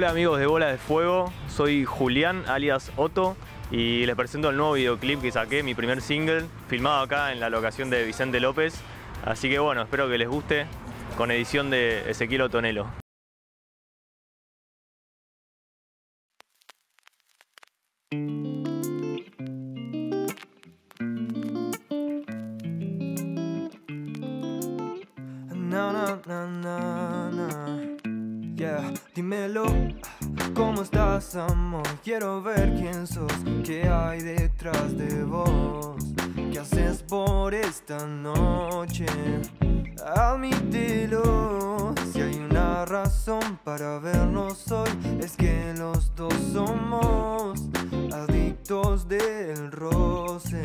Hola amigos de Bola de Fuego, soy Julián alias Otto y les presento el nuevo videoclip que saqué, mi primer single, filmado acá en la locación de Vicente López. Así que bueno, espero que les guste, con edición de Ezequiel Otonelo. Quiero ver quién sos, qué hay detrás de vos, qué haces por esta noche. Admítelo, si hay una razón para vernos hoy, es que los dos somos adictos del roce.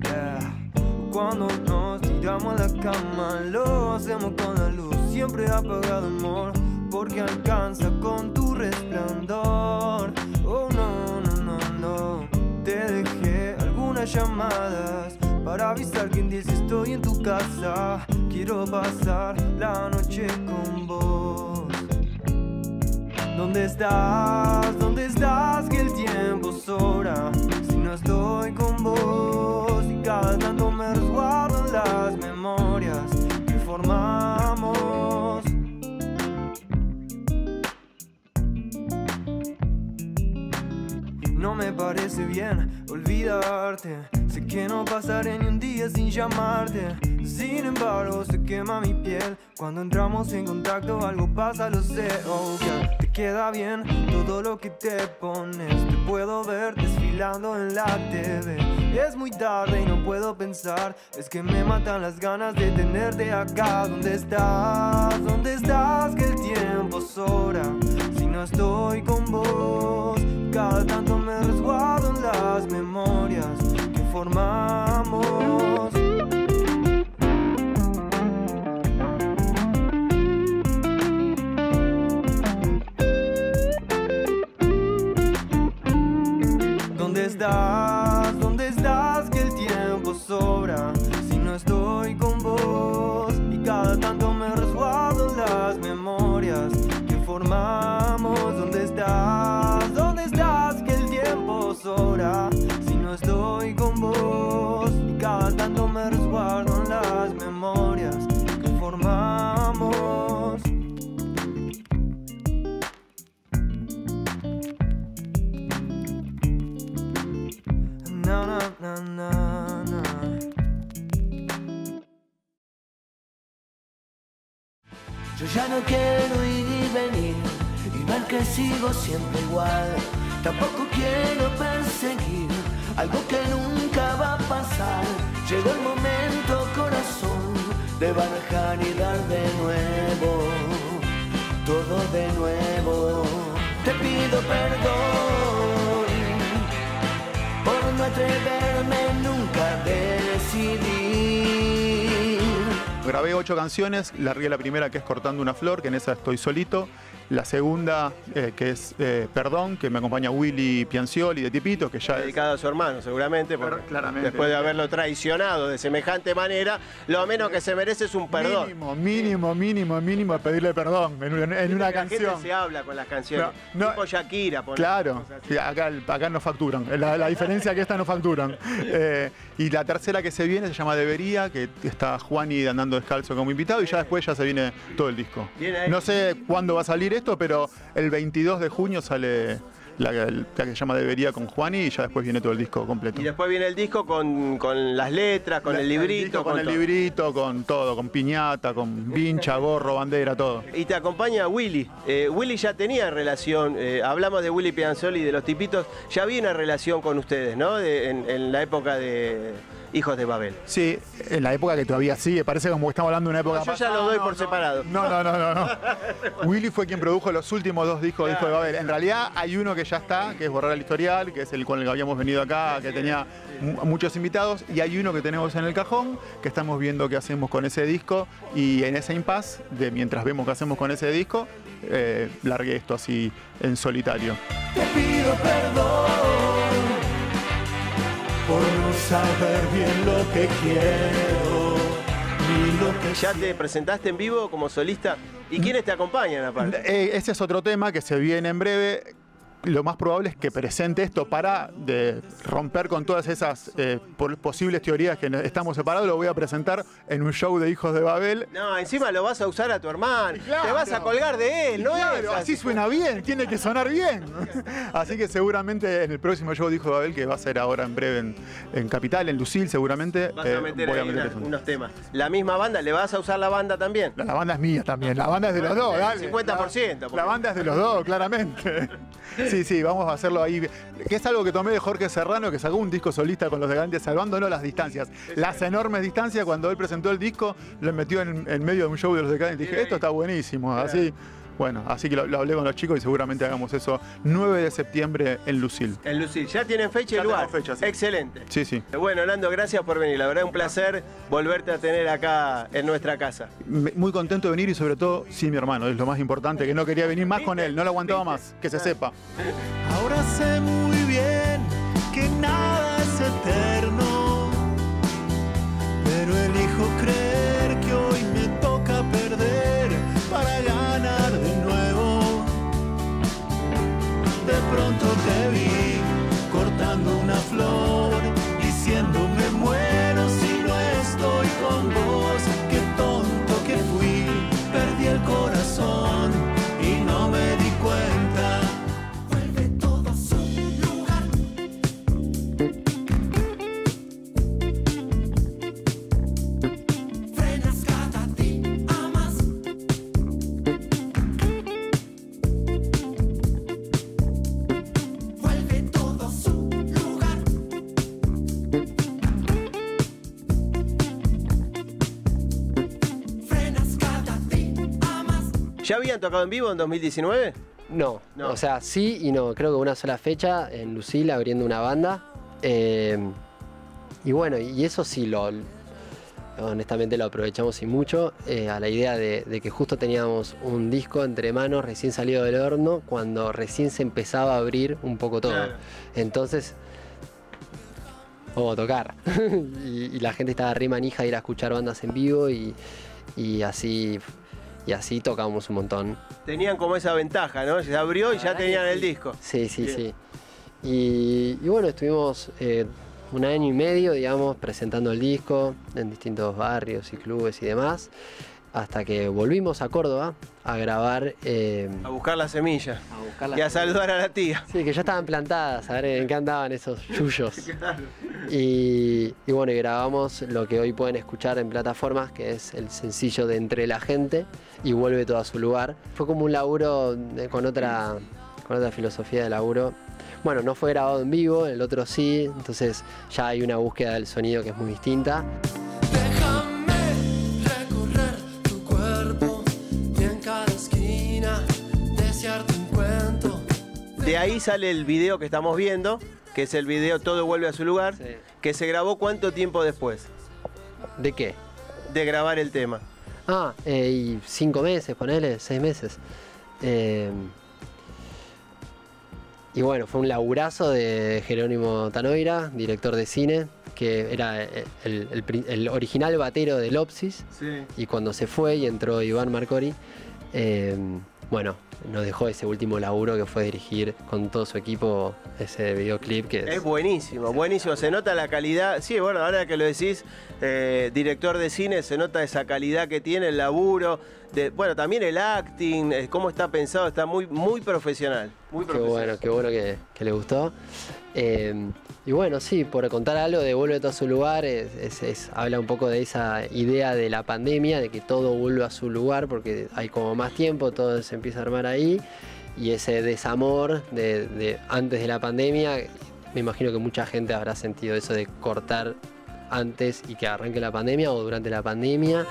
Yeah. Cuando nos tiramos a la cama, lo hacemos con la luz siempre apagado, amor, porque alcanza con resplandor. Oh no, no, no, no, te dejé algunas llamadas para avisar que en 10 estoy en tu casa. Quiero pasar la noche con vos. ¿Dónde estás? ¿Dónde estás? Que el tiempo sobra. Si no estoy con vos y cada tanto me resguardo en las memorias que formamos. No me parece bien olvidarte. Sé que no pasaré ni un día sin llamarte. Sin embargo, se quema mi piel. Cuando entramos en contacto, algo pasa, lo sé. Oh. Te queda bien todo lo que te pones. Te puedo ver desfilando en la TV. Es muy tarde y no puedo pensar. Es que me matan las ganas de tenerte acá. ¿Dónde estás? ¿Dónde estás? Yo ya no quiero ir y venir y ver que sigo siempre igual. Tampoco quiero perseguir algo que nunca va a pasar. Llegó el momento, corazón, de barajar y dar de nuevo, todo de nuevo. Te pido perdón Grabé ocho canciones, largué la primera que es Cortando una flor, que en esa estoy solito. La segunda, eh, que es eh, Perdón, que me acompaña Willy Piancioli de Tipito, que ya es... dedicado a su hermano, seguramente, porque claramente. después de haberlo traicionado de semejante manera, lo menos que se merece es un perdón. Mínimo, mínimo, mínimo, mínimo pedirle perdón en, una- en una La gente canción. se habla con las canciones. No, no, tipo Shakira, por Claro, acá, acá no facturan. La, la diferencia es que esta no facturan. Eh, y la tercera que se viene se llama Debería, que está Juani andando descalzo como invitado, y ya después ya se viene todo el disco. No sé cuándo va a salir esto, pero el 22 de junio sale la, la que se llama Debería con Juani y ya después viene todo el disco completo. Y después viene el disco con, con las letras, con La- el disco librito. con, el todo. librito, con todo, con piñata, con vincha, gorro, bandera, todo. Y te acompaña Willy. Eh, Willy ya tenía relación, eh, hablamos de Willy Pianzoli y de los tipitos, ya había una relación con ustedes, ¿no? De- en, en la época de Hijos de Babel. Sí, en la época que todavía sigue, parece como que estamos hablando de una época No, yo ya lo doy No, por no, separado. No, no, no, no, no. Willy fue quien produjo los últimos dos discos de Disco de Babel. En realidad hay uno que ya está, que es Borrar el Historial, que es el con el que habíamos venido acá, que tenía mu- muchos invitados, y hay uno que tenemos en el cajón, que estamos viendo qué hacemos con ese disco, y en ese impasse, de mientras vemos qué hacemos con ese disco, eh, largué esto así en solitario. Te pido perdón saber bien lo que quiero ni lo que ¿Ya te presentaste en vivo como solista? ¿Y quiénes te acompañan aparte? Ese es otro tema que se viene en breve. Lo más probable es que presente esto para de romper con todas esas eh, posibles teorías que estamos separados. Lo voy a presentar en un show de Hijos de Babel. No, encima lo vas a usar a tu hermano. Claro. Te vas a colgar de él, ¿no Claro, es? así suena bien, tiene que sonar bien. Así que seguramente en el próximo show de Hijos de Babel, que va a ser ahora en breve en, en Capital, en Lucil, seguramente Vas eh, a meter voy a meter una- unos temas. La misma banda, ¿le vas a usar la banda también? La, la banda es mía también, la banda es de los dos, dale. 50%, La, porque- la banda es de los dos, claramente. Sí, sí, vamos a hacerlo ahí. Que es algo que tomé de Jorge Serrano, que sacó un disco solista con los de Grandes salvándonos las distancias. Las enormes distancias, cuando él presentó el disco, lo metió en, en medio de un show de los de Grandes. Dije, esto está buenísimo. Así, bueno, así que lo, lo hablé con los chicos y seguramente hagamos eso 9 de septiembre en Lucil. En Lucil. Ya tienen fecha y lugar. tenemos fecha, sí. Excelente. Sí, sí. Bueno, Nando, gracias por venir. La verdad, un placer volverte a tener acá en nuestra casa. Muy contento de venir y sobre todo sin mi hermano, es lo más importante, que no quería venir más con él, no lo aguantaba más, que se sepa. Ahora sé muy bien que nada ¿Ya habían tocado en vivo en 2019? No, No. o sea, sí y no. Creo que una sola fecha en Lucil abriendo una banda. Eh, y bueno, y eso sí lo. Honestamente lo aprovechamos y mucho eh, a la idea de, de que justo teníamos un disco entre manos recién salido del horno cuando recién se empezaba a abrir un poco todo. Claro. Entonces, vamos a tocar. y, y la gente estaba re manija de ir a escuchar bandas en vivo y, y así y así tocamos un montón. Tenían como esa ventaja, ¿no? Se abrió y ya tenían el disco. Sí, sí, Bien. sí. Y, y bueno, estuvimos eh, un año y medio, digamos, presentando el disco en distintos barrios y clubes y demás, hasta que volvimos a Córdoba a grabar. eh, A buscar la semilla. a buscar Y a saludar a la tía. Sí, que ya estaban plantadas, a ver en qué andaban esos yuyos. Y, y bueno, y grabamos lo que hoy pueden escuchar en plataformas, que es el sencillo de Entre la Gente y Vuelve todo a su lugar. Fue como un laburo con otra, con otra filosofía de laburo. Bueno, no fue grabado en vivo, el otro sí, entonces ya hay una búsqueda del sonido que es muy distinta. De ahí sale el video que estamos viendo, que es el video Todo vuelve a su lugar, Sí. que se grabó cuánto tiempo después ¿De qué? de grabar el tema. Ah, eh, y cinco meses, ponele, seis meses. Eh, y bueno, fue un laburazo de Jerónimo Tanoira, director de cine, que era eh, el, el pri- el original batero de Lopsis. Sí. Y cuando se fue y entró Iván Marcori, eh, bueno, nos dejó ese último laburo que fue dirigir con todo su equipo ese videoclip que Es buenísimo, buenísimo. Se nota la calidad. Sí, bueno, ahora que lo decís, eh, director de cine, se nota esa calidad que tiene el laburo. De, bueno, también el acting, eh, cómo está pensado, está muy, muy profesional. Muy Qué profesional. bueno, qué bueno que, que le gustó. Eh, y bueno, sí, por contar algo de Vuelve todo a su lugar, es- habla un poco de esa idea de la pandemia, de que todo vuelve a su lugar porque hay como más tiempo, todo se empieza a armar ahí. Y ese desamor de, de antes de la pandemia, me imagino que mucha gente habrá sentido eso de cortar antes y que arranque la pandemia o durante la pandemia.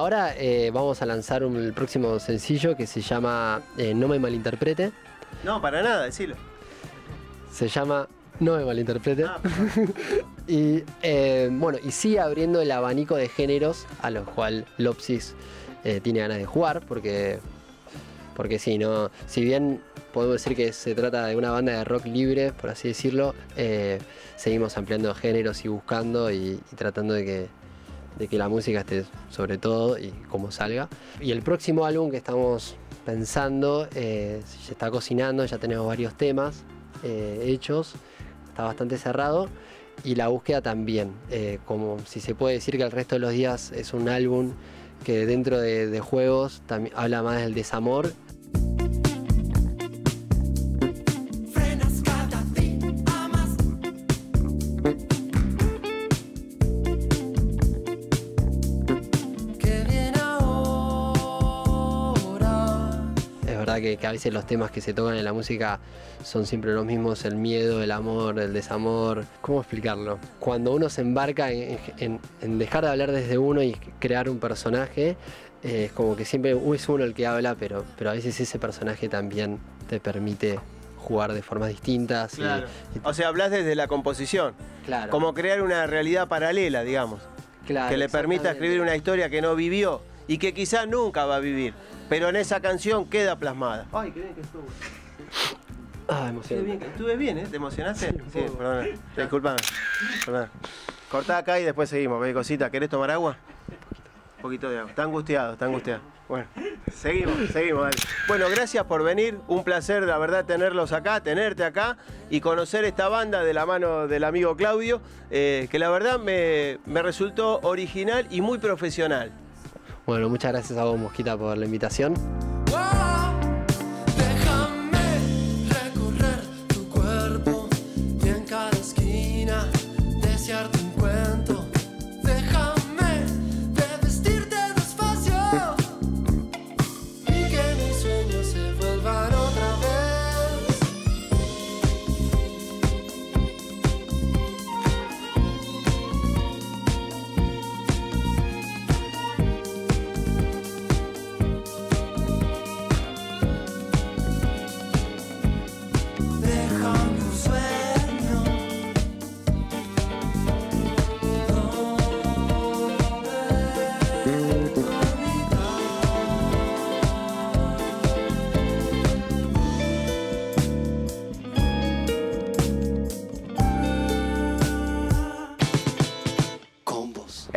Ahora eh, vamos a lanzar un, el próximo sencillo que se llama eh, No me malinterprete. No, para nada, decilo. Se llama No me malinterprete. Ah, y eh, bueno, y sigue abriendo el abanico de géneros a los cual Lopsis tiene ganas de jugar, porque Porque sí, no, si bien podemos decir que se trata de una banda de rock libre, por así decirlo, seguimos ampliando géneros y buscando y, y tratando de que, de que la música esté sobre todo y como salga. Y el próximo álbum que estamos pensando, eh, se está cocinando, ya tenemos varios temas eh, hechos, está bastante cerrado. Y la búsqueda también, eh, como si se puede decir que el resto de los días es un álbum que dentro de, de juegos habla más del desamor que, que a veces los temas que se tocan en la música son siempre los mismos, el miedo, el amor, el desamor. ¿Cómo explicarlo? Cuando uno se embarca en, en- en dejar de hablar desde uno y crear un personaje, eh, es como que siempre es uno el que habla, pero, pero a veces ese personaje también te permite jugar de formas distintas. Claro. y- O sea, hablas desde la composición. claro, Como crear una realidad paralela, digamos. claro, que le permita escribir una historia que no vivió y que quizá nunca va a vivir. Pero en esa canción queda plasmada. Ay, qué bien que estuvo. Ah, emocionante. estuve bien, ¿eh? ¿Te emocionaste? Sí, Sí, perdona. Disculpame. Perdona. Cortá acá y después seguimos. ¿Ves, cosita? ¿Querés tomar agua? Un poquito de agua. Está angustiado, está angustiado. Bueno, seguimos, seguimos, dale. Bueno, gracias por venir. Un placer, la verdad, tenerlos acá, tenerte acá y conocer esta banda de la mano del amigo Claudio, eh, que la verdad me, me resultó original y muy profesional. Bueno, muchas gracias a vos, Mosquita, por la invitación.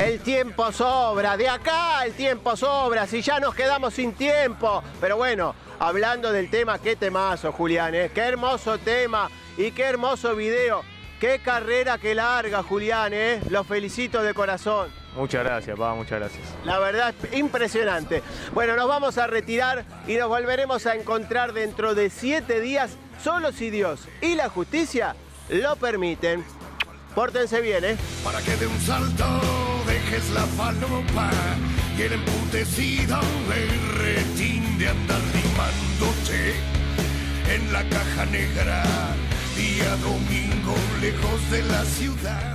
El tiempo sobra, de acá el tiempo sobra, si ya nos quedamos sin tiempo. Pero bueno, hablando del tema, qué temazo, Julián, ¿eh? qué hermoso tema y qué hermoso video. Qué carrera que larga, Julián, ¿eh? Los felicito de corazón. Muchas gracias, pa, muchas gracias. La verdad es impresionante. Bueno, nos vamos a retirar y nos volveremos a encontrar dentro de siete días, solo si Dios y la justicia lo permiten. Pórtense bien, ¿eh? para que de un salto dejes la falopa y el emputecido berretín de andar limándote en la caja negra día domingo lejos de la ciudad.